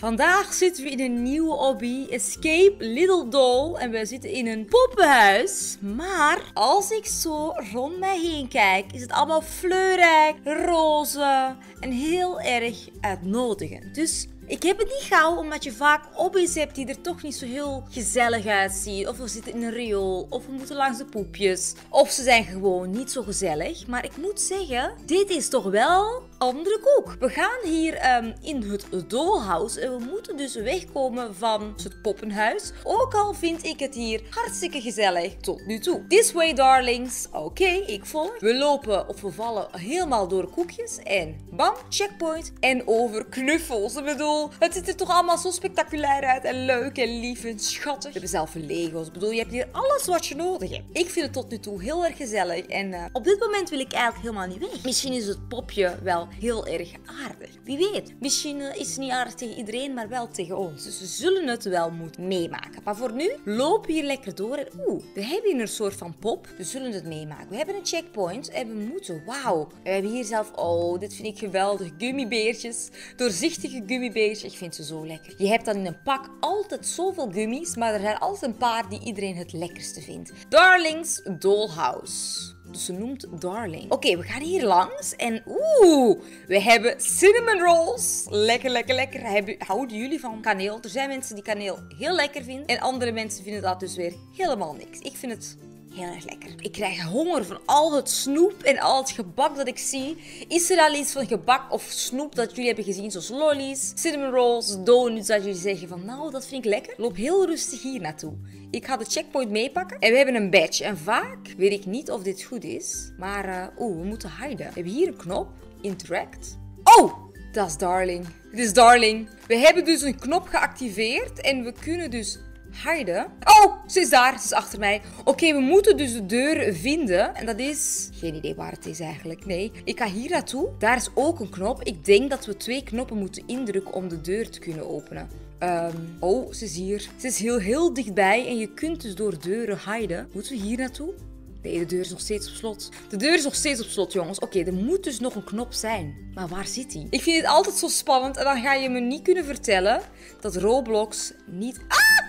Vandaag zitten we in een nieuwe hobby, Escape Little Doll. En we zitten in een poppenhuis. Maar als ik zo rond mij heen kijk, is het allemaal fleurrijk, roze en heel erg uitnodigend. Dus ik heb het niet gauw, omdat je vaak hobby's hebt die er toch niet zo heel gezellig uitzien. Of we zitten in een riool, of we moeten langs de poepjes. Of ze zijn gewoon niet zo gezellig. Maar ik moet zeggen, dit is toch wel andere koek. We gaan hier ehm, in het dollhouse en we moeten dus wegkomen van het poppenhuis. Ook al vind ik het hier hartstikke gezellig tot nu toe. This way darlings. Oké, ik volg. We lopen of we vallen helemaal door koekjes en bam, checkpoint. En over knuffels. Ik bedoel, het ziet er toch allemaal zo spectaculair uit en leuk en lief en schattig. We hebben zelf Lego's. Ik bedoel, je hebt hier alles wat je nodig hebt. Ik vind het tot nu toe heel erg gezellig en uh, op dit moment wil ik eigenlijk helemaal niet weg. Misschien is het popje wel heel erg aardig. Wie weet, misschien eh, is het niet aardig tegen iedereen, maar wel tegen ons. Dus we zullen het wel moeten meemaken. Maar voor nu we hier lekker door. En oeh, we hebben hier een soort van pop. We zullen het meemaken. We hebben een checkpoint en we moeten, wauw. We hebben hier zelf, oh, dit vind ik geweldig. Gummibeertjes, doorzichtige gummibeertjes. Ik vind ze zo lekker. Je hebt dan in een pak altijd zoveel gummies, maar er zijn altijd een paar die iedereen het lekkerste vindt. Darlings Dollhouse. Dus ze noemt Darling. Oké, we gaan hier langs. En oeh, we hebben cinnamon rolls. Lekker, lekker, lekker. Houden jullie van kaneel? Er zijn mensen die kaneel heel lekker vinden. En andere mensen vinden dat dus weer helemaal niks. Ik vind het heel erg lekker. Ik krijg honger van al het snoep en al het gebak dat ik zie. Is er al iets van gebak of snoep dat jullie hebben gezien, zoals lollies, cinnamon rolls, donuts, dat jullie zeggen van nou, dat vind ik lekker? Loop heel rustig hier naartoe. Ik ga de checkpoint meepakken. En we hebben een badge. En vaak weet ik niet of dit goed is. Maar, uh, oeh, we moeten hiden. We hebben hier een knop. Interact. Oh! Dat is Darling. Dit is Darling. We hebben dus een knop geactiveerd. En we kunnen dus hiden. Oh, ze is daar. Ze is achter mij. Oké, we moeten dus de deur vinden. En dat is... Geen idee waar het is eigenlijk. Nee. Ik ga hier naartoe. Daar is ook een knop. Ik denk dat we twee knoppen moeten indrukken om de deur te kunnen openen. Um, oh, ze is hier. Ze is heel, heel dichtbij en je kunt dus door deuren hiden. Moeten we hier naartoe? Nee, de deur is nog steeds op slot. De deur is nog steeds op slot, jongens. Oké, er moet dus nog een knop zijn. Maar waar zit die? Ik vind het altijd zo spannend en dan ga je me niet kunnen vertellen dat Roblox niet... Ah!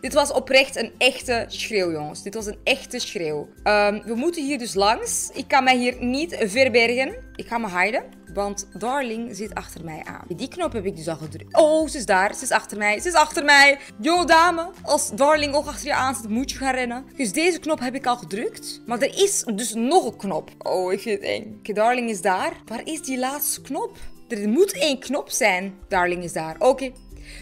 Dit was oprecht een echte schreeuw, jongens. Dit was een echte schreeuw. Um, we moeten hier dus langs. Ik kan mij hier niet verbergen. Ik ga me hiden. Want Darling zit achter mij aan. Die knop heb ik dus al gedrukt. Oh, ze is daar. Ze is achter mij. Ze is achter mij. Yo, dame. Als Darling ook achter je aan zit, moet je gaan rennen. Dus deze knop heb ik al gedrukt. Maar er is dus nog een knop. Oh, ik vind het eng. Darling is daar. Waar is die laatste knop? Er moet één knop zijn. Darling is daar. Oké.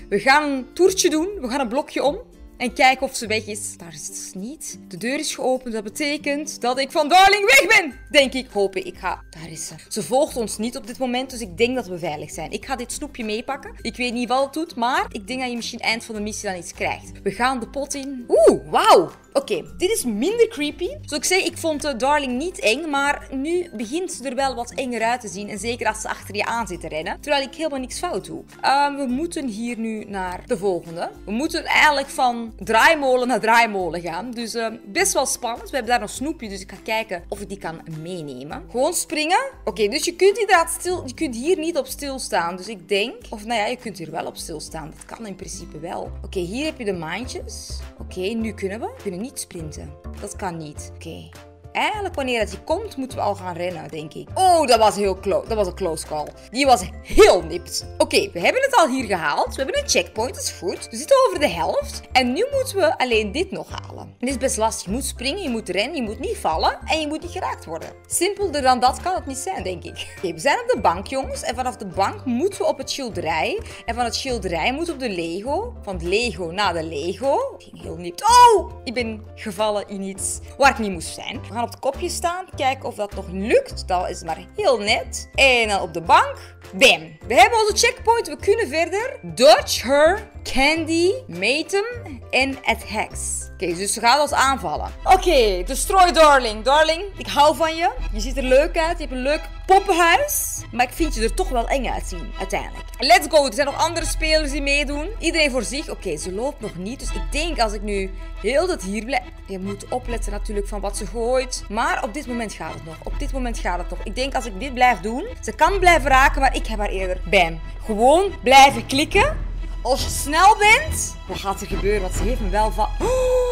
We gaan een toertje doen. We gaan een blokje om en kijken of ze weg is. Daar is het niet. De deur is geopend. Dat betekent dat ik van Darling weg ben. Denk ik. Hoop ik. Ga. Daar is ze. Ze volgt ons niet op dit moment. Dus ik denk dat we veilig zijn. Ik ga dit snoepje meepakken. Ik weet niet wat het doet. Maar ik denk dat je misschien eind van de missie dan iets krijgt. We gaan de pot in. Oeh, wauw. Oké, dit is minder creepy. Zoals ik zei, ik vond de Darling niet eng, maar nu begint ze er wel wat enger uit te zien. En zeker als ze achter je aan zit te rennen, terwijl ik helemaal niks fout doe. Um, we moeten hier nu naar de volgende. We moeten eigenlijk van draaimolen naar draaimolen gaan. Dus uh, best wel spannend. We hebben daar nog snoepje, dus ik ga kijken of ik die kan meenemen. Gewoon springen. Oké, dus je kunt inderdaad stil, je kunt hier niet op stilstaan. Dus ik denk, of nou ja, je kunt hier wel op stilstaan. Dat kan in principe wel. Oké, hier heb je de maandjes. Oké, nu kunnen we. We kunnen niet sprinten. Dat kan niet. Oké. Eigenlijk wanneer het komt, moeten we al gaan rennen, denk ik. Oh, dat was heel close. Dat was een close call. Die was heel nipt. Oké, we hebben het al hier gehaald. We hebben een checkpoint, dat is goed. We zitten over de helft. En nu moeten we alleen dit nog halen. Het is best lastig. Je moet springen, je moet rennen, je moet niet vallen en je moet niet geraakt worden. Simpelder dan dat kan het niet zijn, denk ik. Oké, we zijn op de bank, jongens. En vanaf de bank moeten we op het schilderij. En van het schilderij moeten we op de Lego. Van de Lego naar de Lego. Ging heel nipt. Oh, ik ben gevallen in iets waar ik niet moest zijn. We gaan op het kopje staan. Kijken of dat nog lukt. Dat is maar heel net. En dan op de bank. Bam. We hebben onze checkpoint. We kunnen verder. Dodge her, Candy, Matum en Attacks. Oké, dus ze gaat ons aanvallen. Oké, destroy darling. Darling, ik hou van je. Je ziet er leuk uit. Je hebt een leuk poppenhuis. Maar ik vind je er toch wel eng uitzien, uiteindelijk. Let's go. Er zijn nog andere spelers die meedoen. Iedereen voor zich. Oké, ze loopt nog niet. Dus ik denk als ik nu heel dat hier blijf... Je moet opletten natuurlijk van wat ze gooit. Maar op dit moment gaat het nog. Op dit moment gaat het nog. Ik denk als ik dit blijf doen... Ze kan blijven raken, maar ik heb haar eerder... Bam. Gewoon blijven klikken. Als je snel bent, wat gaat er gebeuren? Want ze heeft me wel van... Oh,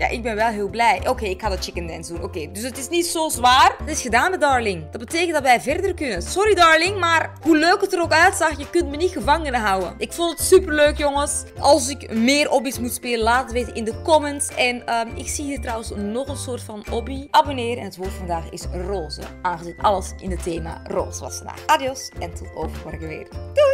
ja, ik ben wel heel blij. Oké, ik ga de chicken dance doen. Oké, dus het is niet zo zwaar. Het is gedaan met Darling. Dat betekent dat wij verder kunnen. Sorry, Darling, maar hoe leuk het er ook uitzag, je kunt me niet gevangen houden. Ik vond het super leuk, jongens. Als ik meer obby's moet spelen, laat het weten in de comments. En ehm, ik zie hier trouwens nog een soort van obby. Abonneer. En het woord vandaag is roze. Aangezien alles in het thema roze was vandaag. Adios en tot overmorgen weer. Doei!